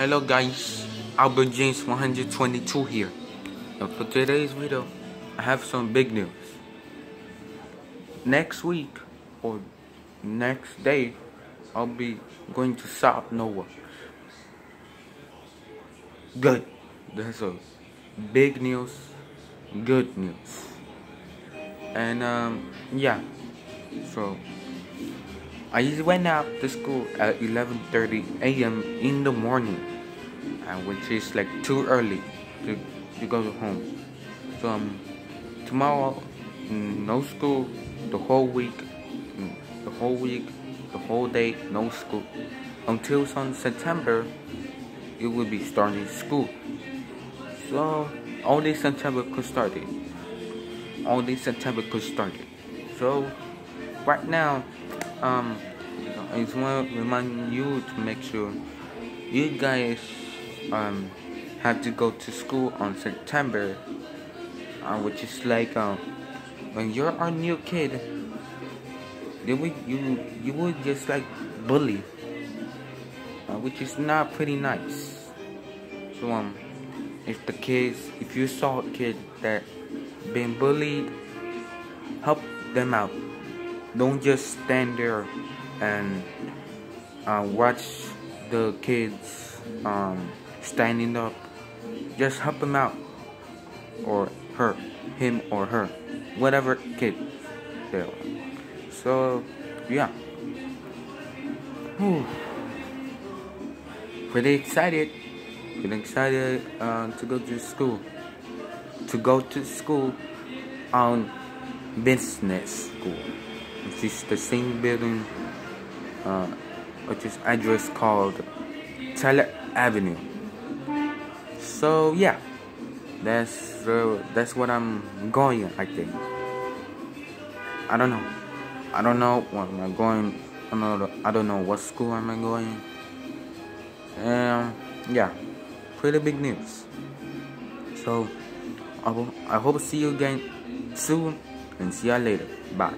Hello guys, Albert James 122 here. For today's video, I have some big news. Next week or next day, I'll be going to South Nova. Good. That's a big news, good news. And um, yeah, so I went out to school at 11:30 a.m. in the morning, uh, which is like too early to, to go home. So um, tomorrow, no school the whole week, mm, the whole week, the whole day, no school until some September. It will be starting school. So only September could start it. Only September could start it. So right now um, I just want to remind you to make sure you guys um, have to go to school on September, uh, which is like um, when you're a new kid, you would you you would just like bully, uh, which is not pretty nice. So um, if the kids, if you saw a kid that been bullied, help them out. Don't just stand there and uh, watch the kids um, standing up. Just help them out, or her, him or her, whatever kid they are. So, yeah. Whew. Pretty excited. Pretty excited uh, to go to school. To go to school on business school which is the same building uh, which is address called Taylor Avenue. So yeah that's uh, that's what I'm going I think. I don't know. I don't know what I'm going I don't know I don't know what school am I going. Um yeah pretty big news. So I, will, I hope to see you again soon and see you later. Bye